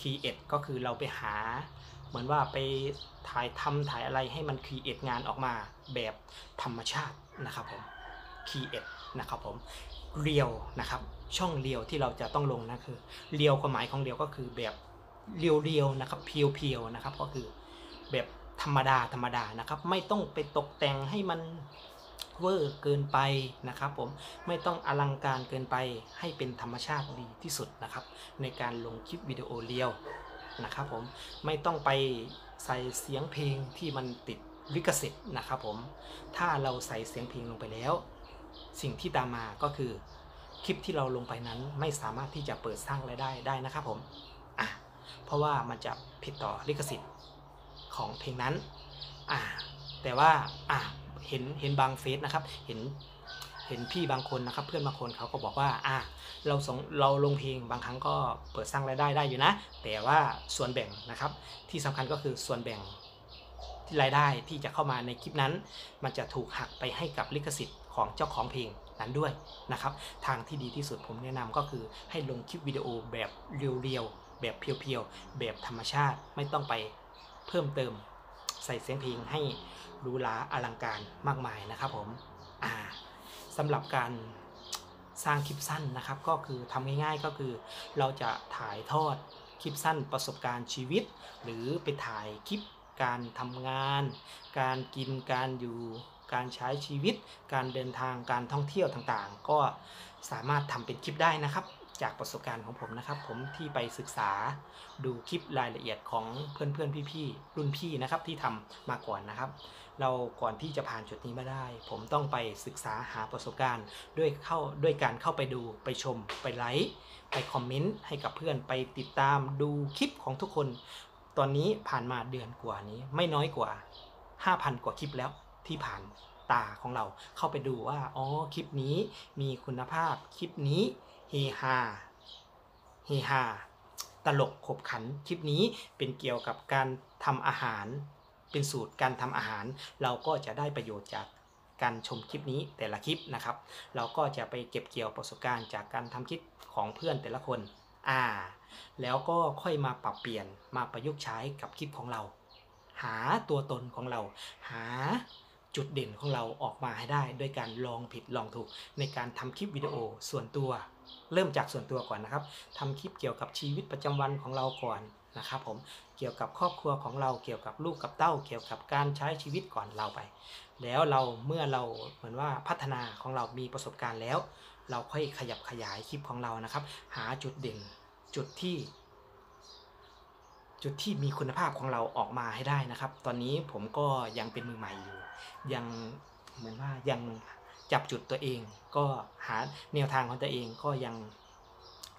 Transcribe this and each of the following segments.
create ก็คือเราไปหา เหมือนว่าไปถ่ายทำถ่ายอะไรให้มัน create งานออกมาแบบธรรมชาตินะครับผม create นะครับผมเรียวนะครับ ช่องเรียวที่เราจะต้องลงนะคือเรียวความหมายของเรียวก็คือแบบเรียวๆนะครับเพียวๆนะครับก็คือแบบธรรมดาธรรมดานะครับ ไม่ต้องไปตกแต่งให้มัน เวอร์เกินไปนะครับผมไม่ต้องอลังการเกินไปให้เป็นธรรมชาติดีที่สุดนะครับ ในการลงคลิปวิดีโอเรียวนะครับผมไม่ต้องไปใส่เสียงเพลงที่มันติดลิขสิทธิ์นะครับผมถ้าเราใส่เสียงเพลงลงไปแล้ว สิ่งที่ตามมาก็คือคลิปที่เราลงไปนั้นไม่สามารถที่จะเปิดสร้างรายได้ได้นะครับผมอะเพราะว่ามันจะผิดต่อลิขสิทธิ์ของเพลงนั้นอะแต่ว่าอะ เห็นเห็นบางเฟซนะครับ เห็นเห็นพี่บางคนนะครับ เพื่อนบางคนเขาก็บอกว่าอะเราส่งเราลงเพลงบางครั้งก็เปิดสร้างรายได้ได้อยู่นะ แต่ว่าส่วนแบ่งนะครับ ที่สำคัญก็คือส่วนแบ่งที่รายได้ที่จะเข้ามาในคลิปนั้น มันจะถูกหักไปให้กับลิขสิทธิ์ของเจ้าของเพลงนั้นด้วยนะครับ ทางที่ดีที่สุดผมแนะนำก็คือให้ลงคลิปวิดีโอแบบเรียวๆแบบเพียวๆแบบธรรมชาติไม่ต้องไปเพิ่มเติม ใส่เสียงเพลงให้หรูหราอลังการมากมายนะครับผมอ่าสำหรับการสร้างคลิปสั้นนะครับ ก็คือทำง่ายๆก็คือ เราจะถ่ายทอดคลิปสั้นประสบการณ์ชีวิต หรือไปถ่ายคลิปการทำงาน การกินการอยู่การใช้ชีวิต การเดินทางการท่องเที่ยวต่างๆ ก็สามารถทำเป็นคลิปได้นะครับ จากประสบการณ์ของผมนะครับ ผมที่ไปศึกษาดูคลิปรายละเอียดของเพื่อนๆพี่ๆรุ่นพี่นะครับที่ทำมาก่อนนะครับ เราก่อนที่จะผ่านจุดนี้มาได้ ผมต้องไปศึกษาหาประสบการณ์ด้วยเข้าด้วยการเข้าไปดูไปชมไปไลค์ไปคอมเมนต์ให้กับเพื่อนไปติดตามดูคลิปของทุกคน ตอนนี้ผ่านมาเดือนกว่านี้ไม่น้อยกว่า 5,000 กว่าคลิปแล้วที่ผ่านตาของเราเข้าไปดูว่าอ๋อคลิปนี้มีคุณภาพคลิปนี้ เฮฮาเฮฮาตลกขบขันคลิปนี้เป็นเกี่ยวกับการทำอาหาร เป็นสูตรการทำอาหาร เราก็จะได้ประโยชน์จากการชมคลิปนี้แต่ละคลิปนะครับ เราก็จะไปเก็บเกี่ยวประสบการณ์จากการทำคลิปของเพื่อนแต่ละคนอ่าแล้วก็ค่อยมาปรับเปลี่ยนมาประยุกต์ใช้กับคลิปของเรา หาตัวตนของเรา หา จุดเด่นของเราออกมาให้ได้ด้วยการลองผิดลองถูกในการทำคลิปวิดีโอส่วนตัว เริ่มจากส่วนตัวก่อนนะครับทำคลิปเกี่ยวกับชีวิตประจำวันของเราก่อนนะครับผมเกี่ยวกับครอบครัวของเราเกี่ยวกับลูกกับเต้า เกี่ยวกับการใช้ชีวิตก่อนเราไป แล้วเราเมื่อเราเหมือนว่าพัฒนาของเรามีประสบการณ์แล้ว เราค่อยขยับขยายคลิปของเรานะครับ หาจุดเด่นจุดที่ จุดที่มีคุณภาพของเราออกมาให้ได้นะครับ ตอนนี้ผมก็ยังเป็นมือใหม่อยู่ ยังเหมือนว่ายังจับจุดตัวเอง ก็หาแนวทางของตัวเองก็ยัง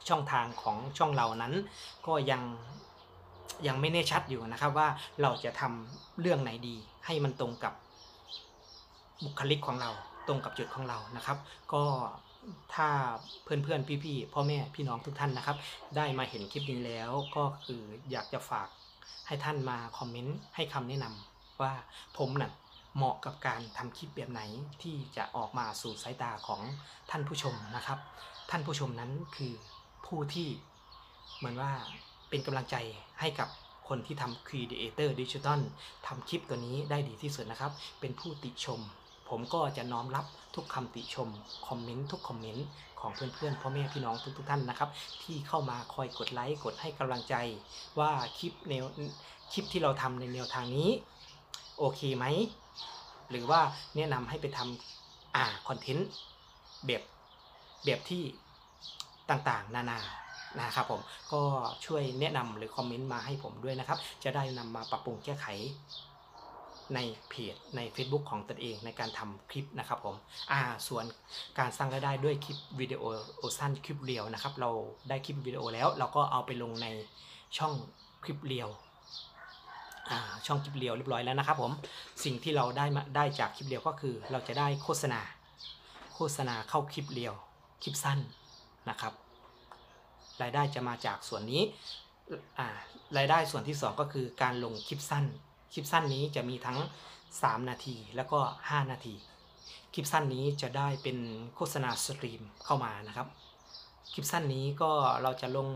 ช่องทางของช่องเรานั้น ก็ยังยังไม่แน่ชัดอยู่นะครับว่าเราจะทำเรื่องไหนดี ให้มันตรงกับบุคลิกของเรา ตรงกับจุดของเรานะครับ ก็ ถ้าเพื่อนๆพี่ๆพ่อแม่พี่น้องทุกท่านนะครับ ได้มาเห็นคลิปนี้แล้วก็คืออยากจะฝากให้ท่านมาคอมเมนต์ให้คำแนะนำว่าผมน่ะเหมาะกับการทำคลิปแบบไหนที่จะออกมาสู่สายตาของท่านผู้ชมนะครับ ท่านผู้ชมนั้นคือผู้ที่เหมือนว่าเป็นกำลังใจให้กับคนที่ทำ Creator Digital ทำคลิปตัวนี้ได้ดีที่สุดนะครับ เป็นผู้ติชม ผมก็จะน้อมรับทุกคำติชม คอมเมนต์ทุกคอมเมนต์ของเพื่อนๆพ่อแม่พี่น้องทุกๆท่านนะครับ ที่เข้ามาคอยกดไลค์กดให้กำลังใจ ว่าคลิปแนวคลิปที่เราทำในแนวทางนี้ โอเคไหมหรือว่าแนะนำให้ไปทำอ่าคอนเทนต์แบบแบบที่ต่างๆ นานานะครับผมก็ช่วยแนะนำหรือคอมเมนต์มาให้ผมด้วยนะครับ จะได้นำมาปรับปรุงแก้ไข ในเพจใน Facebook ของตนเองในการทำคลิปนะครับผมอ่าส่วนการสร้างรายได้ด้วยคลิปวิดีโอโอสั้นคลิปเรียวนะครับเราได้คลิปวิดีโอแล้ว เราก็เอาไปลงในช่องคลิปเรียวอ่าช่องคลิปเรียวเรียบร้อยแล้วนะครับผมสิ่งที่เราได้มาได้จากคลิปเรียวก็คือเราจะได้โฆษณา โฆษณาเข้าคลิปเรียวคลิปสั้นนะครับ รายได้จะมาจากส่วนนี้อ่ารายได้ส่วนที่ 2 ก็คือการลงคลิปสั้น คลิปสั้นนี้จะมีทั้ง 3 นาทีแล้วก็ 5 นาที คลิปสั้นนี้จะได้เป็นโฆษณาสตรีมเข้ามานะครับ คลิปสั้นนี้ก็เราจะลง